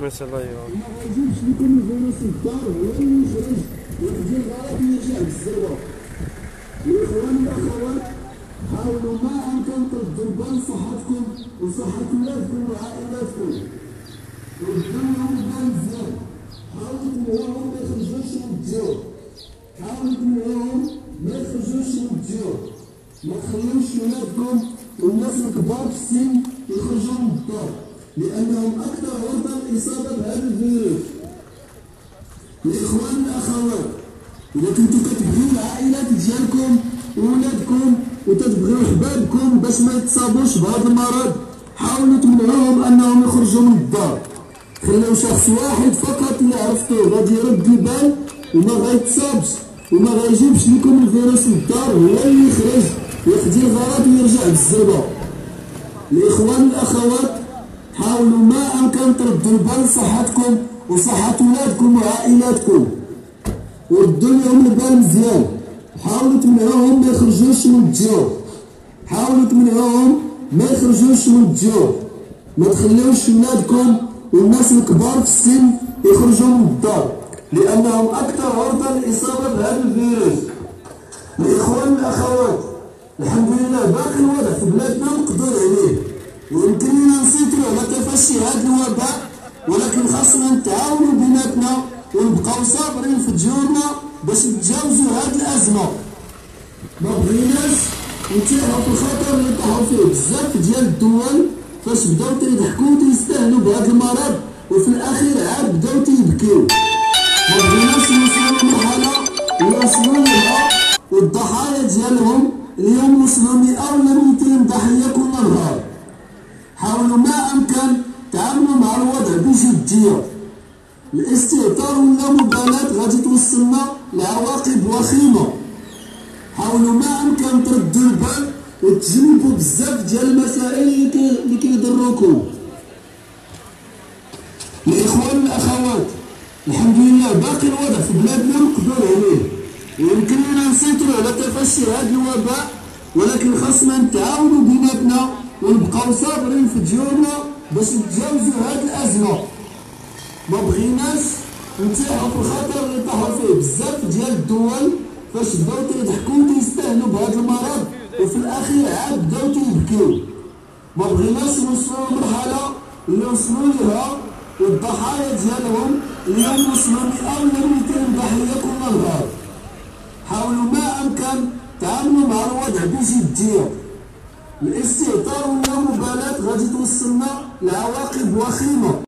مسألة ايوا الاخوان والاخوات حاولوا ما امكن بال صحتكم وصحه ولادكم وعائلاتكم لهم البال مزيان حاولوا تمنعوهم ما يخرجوش من الديور حاولوا تمنعوهم ما يخرجوش من الديور ما تخليوش ولادكم والناس الكبار في السن يخرجوا من الدار لأنهم أكثر عرضه للاصابه بهذا الفيروس. الاخوان والاخوات إذا كنتوا كتبغيو العائلات ديالكم وولادكم وتتبغيو حبابكم باش ما يتصابوش بهذا المرض حاولوا تمنعوهم أنهم يخرجوا من الدار. خليو شخص واحد فقط اللي عرفتوه غادي يرد البال وما غيتصابش وما غيجيبش لكم الفيروس للدار هو اللي يخرج يقضي الغرض ويرجع بالزربه الاخوان والاخوات حاولوا ما امكن تردوا البال صحتكم وصحة ولادكم وعائلاتكم. وردوا لهم البال مزيان. حاولوا تمنعوهم ما يخرجوش من الديور حاولوا تمنعوهم ما يخرجوش من الديور ما تخليوش ولادكم والناس الكبار في السن يخرجوا من الدار. لأنهم أكثر عرضة للاصابه بهذا الفيروس. الإخوان والأخوات الحمد لله باقي الوضع في بلادنا مقدور عليه. ويمكن لنا نسيطروا على تفشي هذا الوباء ولكن خاصنا نتعاونوا بيناتنا ونبقاو صابرين في ديورنا باش نتجاوزوا هذه الأزمة. ما بغيناش نتيحوا في الخطر اللي طاحوا فيه بزاف ديال الدول فاش بداو تيضحكوا وتيستهلوا بهذا المرض وفي الأخير عاد بداو تيبكيو. ما بغيناش نوصلوا لمرحلة يوصلوا لها والضحايا ديالهم اليوم وصلوا 100 ولا 200 ضحية كل نهار. حاولوا ما أمكن تعاملوا مع الوضع بجديه الاستهتار ولا مبالاه غادي توصلنا لعواقب وخيمة. حاولوا ما أمكن تردوا البال وتجنبوا بزاف ديال المسائل اللي كيضروكم. الإخوان والأخوات الحمد لله باقي الوضع في بلادنا مقدور عليه. ويمكن لنا نسيطروا على تفشي هذا الوباء ولكن خاصنا نتعاونوا بيناتنا ونبقاو صابرين في ديورنا باش نتجاوزوا هذه الازمه ما بغيناش نتيحوا في الخطر اللي طاحوا فيه. بزاف ديال الدول فاش بداو تيضحكوا وتيستهلوا بهذا المرض وفي الأخير عاد بداو تيبكيو. ما بغيناش نوصلوا لمرحلة اللي وصلوا ليها والضحايا ديالهم اليوم وصلوا 100 ولا 200 ضحية كل نهار. حاولوا ما أمكن تعاملوا مع الوضع بجدية. الاستهتار ولا مبالاه غادي توصلنا لعواقب وخيمة.